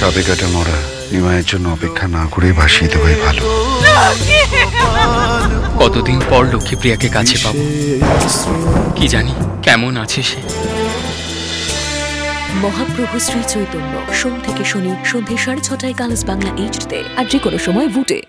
সবে কাটা মরা নিমায়ের জন্য অপেক্ষা না করে ভাসিয়ে দেওয়াই ভালো। কতদিন পর লক্ষ্মীপ্রিয়াকে কাছে পাবো? কি জানি কেমন আছে সে? মহাপ্রভু শ্রী চৈতন্য সোম থেকে শনি সন্ধ্যে সাড়ে ছটায় কালাস বাংলা এইচডিতে আর যে কোনো সময় ভুটে।